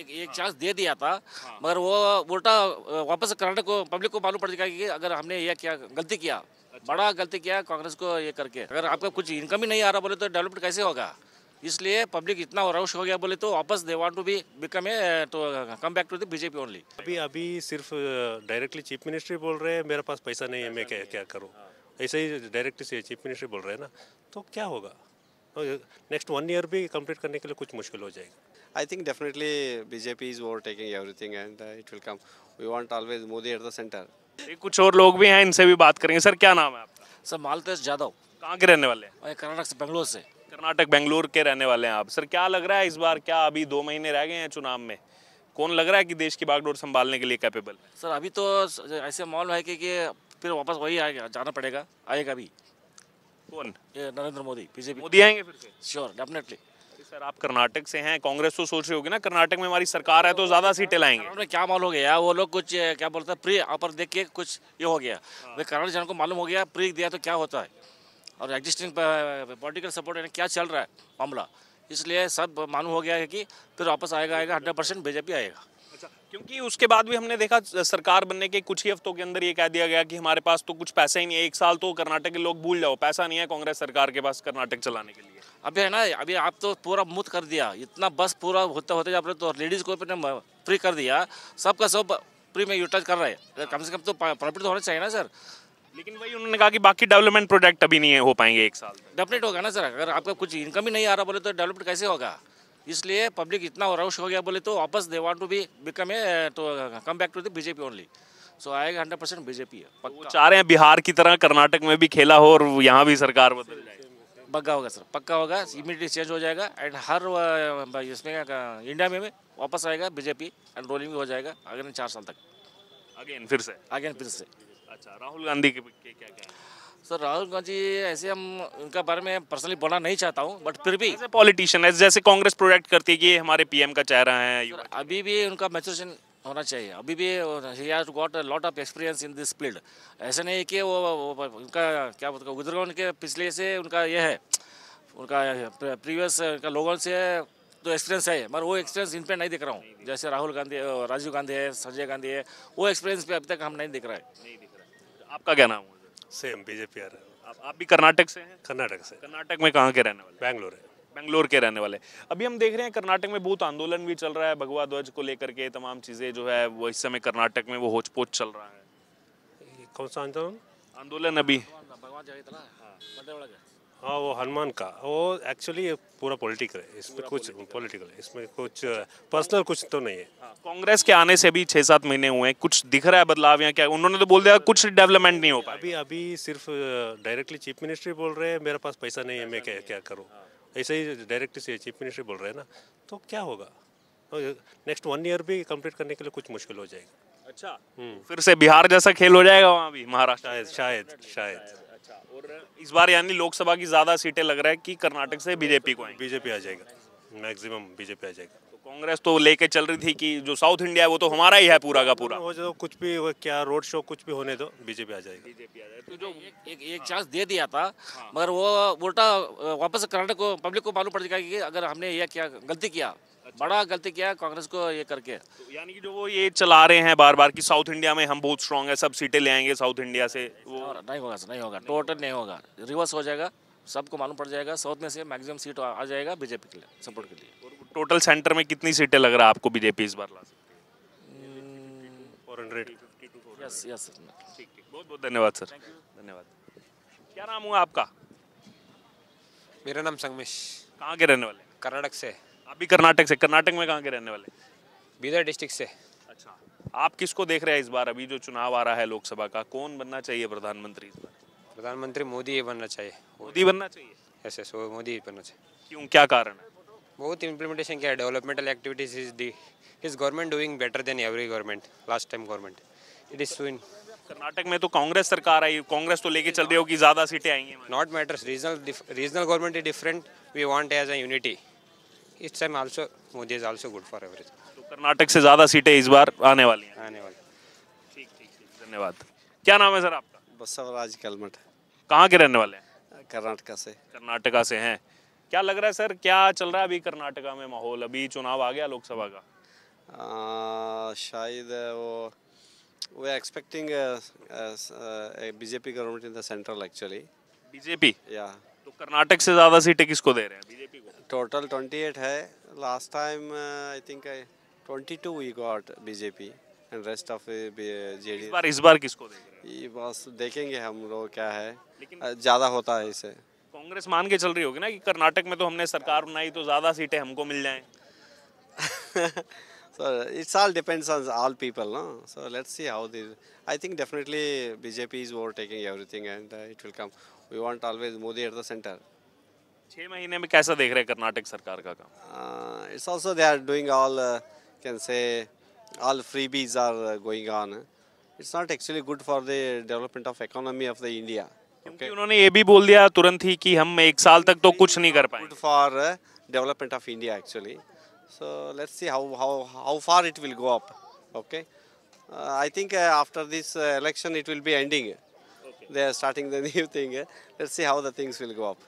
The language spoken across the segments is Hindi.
एक एक चांस दे दिया था मगर वो उल्टा वापस कर्नाटक को पब्लिक को मालूम पड़ जाएगा कि अगर हमने ये क्या गलती किया बड़ा गलती किया कांग्रेस को ये करके। अगर आपका कुछ इनकम ही नहीं आ रहा बोले तो डेवलपमेंट कैसे होगा? इसलिए पब्लिक इतना रौश हो गया बोले तो वापस दे want to be become a to come back to the BJP only अभी अभी सिर्फ़ डायरेक्टली चीफ मिनिस्ट्री बोल रहे हैं मेरे पास पैसा नहीं है मैं क्या क्या करूँ? ऐसे ही डायरेक्टली से चीफ मिनिस्ट्री बोल रहे हैं ना तो क्या होगा? नेक्स्ट वन ईयर भी कंप्लीट करने के लिए कुछ मुश्किल हो जाएगा। I think definitely BJP is overtaking everything and uh, it will come. We want always Modi at the center. ये कुछ और लोग भी हैं इनसे भी बात करेंगे। सर क्या नाम है आपका? सर मालतेश जाधव कहाँ के रहने वाले हैं? कर्नाटक से बेंगलोर से। कर्नाटक बेंगलुरु के रहने वाले हैं आप। सर क्या लग रहा है इस बार क्या अभी दो महीने रह गए हैं चुनाव में? कौन लग रहा है कि देश की बागडोर संभालने के लिए कैपेबल है सर अभी तो ऐसे माहौल है कि, कि फिर वापस वही आएगा जाना पड़ेगा आएगा भी। कौन? ये नरेंद्र मोदी बीजेपी मोदी आएँगे फिर से? श्योर डेफिनेटली सर आप कर्नाटक से हैं कांग्रेस तो सोच रही होगी ना कर्नाटक में हमारी सरकार है तो ज़्यादा सीटें लाएँगे। उन्होंने क्या मालूम हो गया वो लोग कुछ क्या बोलते हैं प्री पर देख के कुछ ये हो गया। वे कर्नाटक जन को मालूम हो गया प्री दिया तो क्या होता है? और एग्जिस्टिंग पॉलिटिकल सपोर्ट क्या चल रहा है मामला? इसलिए सब मालूम हो गया है कि फिर वापस आएगा आएगा हंड्रेड परसेंट बीजेपी आएगा। अच्छा क्योंकि उसके बाद भी हमने देखा सरकार बनने के कुछ ही हफ्तों के अंदर ये कह दिया गया कि हमारे पास तो कुछ पैसा ही नहीं है एक साल तो कर्नाटक के लोग भूल जाओ पैसा नहीं है कांग्रेस सरकार के पास कर्नाटक चलाने के लिए। अभी है ना अभी आप तो पूरा मुक्त कर दिया इतना बस पूरा होते होते आपने तो लेडीज़ को अपने फ्री कर दिया सबका सब फ्री में यूटिलाइज कर रहे हैं कम से कम तो प्रॉफिट तो होना चाहिए ना सर। लेकिन वही उन्होंने कहा कि बाकी डेवलपमेंट प्रोजेक्ट अभी नहीं हो पाएँगे एक साल डेफिनेट होगा ना सर अगर आपका कुछ इनकम ही नहीं आ रहा बोले तो डेवलपमेंट कैसे होगा? इसलिए पब्लिक इतना रौश हो गया बोले तो वापस दे want to be become a to come back to the BJP only so आएगा हंड्रेड परसेंट बीजेपी है वो पक्का। चाह रहे हैं बिहार की तरह कर्नाटक में भी खेला हो और यहाँ भी सरकार बदल जाए। पक्का होगा सर पक्का होगा इमीडिएटली चेंज हो जाएगा एंड हर इसमें इंडिया में भी वापस आएगा बीजेपी एंड रोलिंग हो जाएगा अगले चार साल तक। अगेन फिर से। आगे फिर से। अच्छा राहुल गांधी के, के क्या क्या सर राहुल गांधी ऐसे हम उनका बारे में पर्सनली बोलना नहीं चाहता हूँ बट फिर भी पॉलिटिशियन है जैसे कांग्रेस प्रोजेक्ट करती है कि हमारे पीएम का चेहरा है सर, अभी भी उनका मैचुरेशन होना चाहिए। अभी भी he has got a lot of experience in this field ऐसा नहीं है कि वो, वो, उनका क्या बोलते हैं गुजरगांव के पिछले से उनका ये है उनका प्रीवियस उनका लोगों से तो एक्सपीरियंस है मगर वो एक्सपीरियंस इन पर नहीं दिख रहा हूँ। जैसे राहुल गांधी राजीव गांधी है संजय गांधी है वो एक्सपीरियंस पे अभी तक हम नहीं दिख रहा है। आपका क्या नाम है? सेम बीजेपी आ रहा है आप, आप भी कर्नाटक से हैं? कर्नाटक से। कर्नाटक में कहाँ के रहने वाले? बैंगलोर है। बैंगलोर के रहने वाले। अभी हम देख रहे हैं कर्नाटक में बहुत आंदोलन भी चल रहा है भगवा ध्वज को लेकर के तमाम चीज़ें जो है वो इस समय कर्नाटक में वो होच पोच चल रहा है। कौन सा आंदोलन? आंदोलन अभी। भगवान जगह हाँ वो हनुमान का। वो एक्चुअली पूरा पॉलिटिकल है। इसमें कुछ पॉलिटिकल है। इसमें कुछ पर्सनल कुछ तो नहीं है। कांग्रेस के आने से भी छः सात महीने हुए हैं। कुछ दिख रहा है बदलाव या क्या? उन्होंने तो बोल दिया कुछ डेवलपमेंट नहीं हो पाया अभी अभी सिर्फ़ डायरेक्टली चीफ मिनिस्ट्री बोल रहे हैं मेरे पास पैसा नहीं है मैं क्या क्या करूँ? ऐसे ही डायरेक्टली से चीफ मिनिस्ट्री बोल रहे हैं ना तो क्या होगा? नेक्स्ट वन ईयर भी कंप्लीट करने के लिए कुछ मुश्किल हो जाएगा। अच्छा। फिर से बिहार जैसा खेल हो जाएगा वहाँ भी महाराष्ट्र। शायद शायद शायद। अच्छा और इस बार यानी लोकसभा की ज़्यादा सीटें लग रहा है कि कर्नाटक से बीजेपी को बीजेपी आ जाएगा। मैक्सिमम बीजेपी आ जाएगा। तो कांग्रेस तो लेके चल रही थी कि जो साउथ इंडिया है वो तो हमारा ही है पूरा का पूरा। हो जाओ कुछ भी वो क्या रोड शो कुछ भी होने दो बीजेपी आ जाएगी। तो जो एक एक, एक चांस दे दिया था मगर वो उल्टा वापस कर्नाटक को पब्लिक को मालूम पड़ जाएगा कि अगर हमने ये क्या गलती किया बड़ा गलती किया कांग्रेस को ये करके। तो यानी कि जो वो ये चला रहे हैं बार बार कि साउथ इंडिया में हम बहुत स्ट्रांग है सब सीटें ले आएँगे साउथ इंडिया से वो और नहीं होगा सर नहीं होगा टोटल नहीं होगा। रिवर्स हो जाएगा सबको मालूम पड़ जाएगा साउथ में से मैक्सिमम सीट आ जाएगा बीजेपी के लिए सपोर्ट के लिए। टोटल सेंटर में कितनी सीटें लग रहा है आपको बीजेपी इस बार ला सकती यस यस ठीक ठीक। बहुत बहुत धन्यवाद सर धन्यवाद। क्या नाम हुआ आपका? मेरा नाम संगमेश। कहाँ के रहने वाले? कर्नाटक से। आप भी कर्नाटक से कर्नाटक में कहाँ के रहने वाले? बीदर डिस्ट्रिक्ट से। आप किसको देख रहे हैं इस बार? अभी जो चुनाव आ रहा है लोकसभा का कौन बनना चाहिए प्रधानमंत्री इस बार? प्रधानमंत्री मोदी ही बनना चाहिए। मोदी बनना चाहिए? ऐसे मोदी ही बनना चाहिए। क्यों? क्या कारण है? बहुत इम्प्लीमेंटेशन किया है developmental activities is the is government doing better than every government last time government it is सुइन Karnataka में तो कांग्रेस सरकार आई कांग्रेस तो लेके चल रही होगी ज़्यादा सीटें आएँगी हमारी। Not matters regional regional government is different we want as a unity it's time also Modi is also good for everything Karnataka से ज़्यादा सीटें इस बार आने वाली हैं। आने वाले ठीक ठीक ठीक धन्यवाद। क्या नाम है सर आपका? बसवराज कलमठ कहाँ के रहने वाले हैं? कर्नाटका से। कर्नाटका से हैं। क्या लग रहा है सर क्या चल रहा है अभी कर्नाटका में माहौल? अभी चुनाव आ गया लोकसभा का। आ, शायद वो we are expecting a, a, a BJP government in the central actually. BJP Yeah. तो कर्नाटक से ज़्यादा सीटें किसको दे रहे हैं? बीजेपी को। Total 28 है. Last time I think 22 we got BJP and rest of uh, B- इस JD. बार इस बार किसको देख हैं ये बस देखेंगे हम लोग क्या है लेकिन- अ, ज़्यादा होता है इसे कांग्रेस मान के चल रही होगी ना कि कर्नाटक में तो हमने सरकार बनाई तो ज़्यादा सीटें हमको मिल जाएँ so it's all depends on all people no so let's see how this i think definitely bjp is overtaking everything and uh, it will come we want always modi at the center छह महीने में कैसा देख रहे हैं कर्नाटक सरकार का काम uh, also they are doing all uh, can say all freebies are uh, going on it's not actually good for the development of economy of the india क्योंकि उन्होंने ये भी बोल दिया तुरंत ही कि हम एक साल तक तो कुछ नहीं कर good पाएँगे for uh, development of india actually so let's see how how how far it will go up okay uh, i think uh, after this uh, election it will be ending they are starting the new thing uh, let's see how the things will go up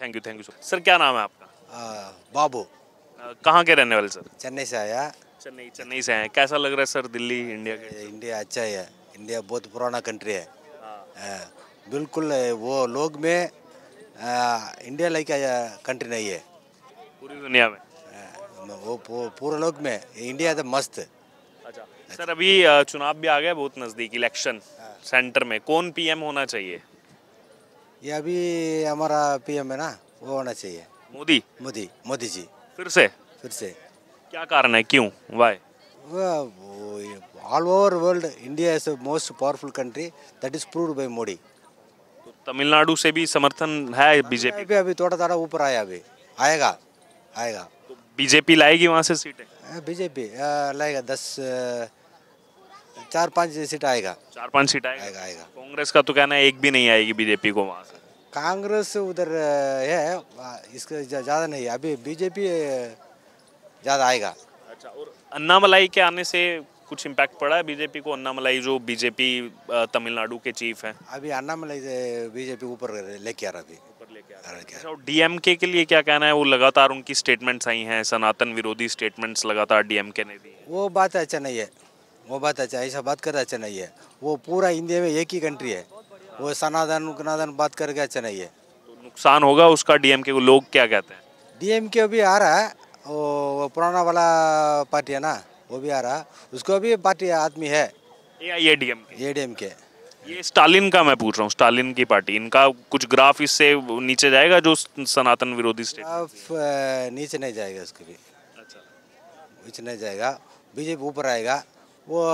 thank you thank you sir क्या नाम है आपका बाबू अ, कहाँ के रहने वाले सर? चेन्नई से आया। चेन्नई चेन्नई से हैं कैसा लग रहा है सर दिल्ली इंडिया के? इंडिया अच्छा है इंडिया बहुत पुराना कंट्री है। बिल्कुल वो लोग में इंडिया लाइक कंट्री नहीं है। पूरी दुनिया में? वो पूरे लोग में। इंडिया तो मस्त। अच्छा। सर अभी चुनाव भी आ गया बहुत नज़दीक इलेक्शन सेंटर में। कौन पीएम होना चाहिए? ये अभी हमारा पीएम है ना वो होना चाहिए। मोदी। मोदी मोदी जी। फिर से? फिर से। क्या कारण है? क्यों? Why all over world India is most powerful country that is proved by Modi तो तमिलनाडु से भी समर्थन है बीजेपी अभी अभी थोड़ा थोड़ा ऊपर आया अभी। आएगा आएगा। तो बीजेपी लाएगी वहाँ से सीटें? बीजेपी लाएगा दस चार पाँच सीट आएगा। चार पाँच सीट आएगा? आएगा आएगा। कांग्रेस का तो कहना है एक भी नहीं आएगी बीजेपी को वहाँ से। कांग्रेस उधर है इसका ज़्या- ज़्यादा नहीं है अभी बीजेपी ज़्यादा आएगा। अच्छा और अन्नामलाई के आने से कुछ इम्पैक्ट पड़ा है बीजेपी को? अन्नामलाई जो बीजेपी तमिलनाडु के चीफ हैं। अभी अन्नामलाई बीजेपी ऊपर लेके आ रहा अभी। आ रहा क्या अच्छा डीएमके के लिए क्या कहना है? वो लगातार उनकी स्टेटमेंट्स आई हैं सनातन विरोधी स्टेटमेंट्स लगातार डीएमके ने दी वो बात अच्छा नहीं है। वो बात अच्छा ऐसा बात करना अच्छा नहीं है। वो पूरा इंडिया में एक ही कंट्री है। वो सनातन कनातन बात करके अच्छा नहीं है। तो नुकसान होगा उसका डीएमके को लोग क्या कहते हैं? डीएम के भी आ रहा है वो, पुराना वाला पार्टी है ना वो भी आ रहा है। उसको भी पार्टी आदमी है। ए आई ए डीएमके ये स्टालिन का मैं पूछ रहा हूँ स्टालिन की पार्टी। इनका कुछ ग्राफ इससे नीचे जाएगा जो सनातन विरोधी स्टेट नीचे नहीं जाएगा उसको भी। अच्छा। नीचे नहीं जाएगा। बीजेपी ऊपर आएगा। वो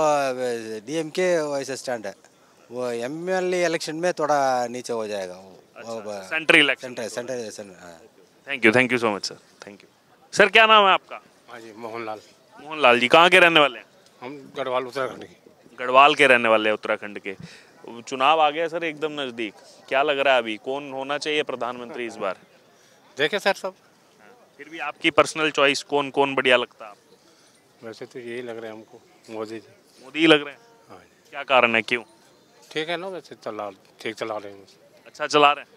डीएम के वैसे स्टैंड है। वो एम एल इलेक्शन में थोड़ा नीचे हो जाएगा वो। Central election center center center हाँ। Thank you thank you so much sir thank you sir क्या नाम है आपका? हाँ जी मोहनलाल। मोहनलाल जी कहाँ के रहने वाले हैं? हम गढ़वाल उत्तराखंड के। गढ़वाल के रहने वाले हैं उत्तराखंड के। चुनाव आ गया सर एकदम नज़दीक। क्या लग रहा है अभी? कौन होना चाहिए प्रधानमंत्री इस बार? देखे सर सब। फिर भी आपकी पर्सनल चॉइस कौन कौन बढ़िया लगता है आपको? वैसे तो यही लग रहा है हमको मोदी जी। मोदी ही लग रहे हैं? हाँ क्या कारण है? क्यों? ठीक है ना? वैसे चला ठीक चला रहे हैं। अच्छा चला रहे हैं।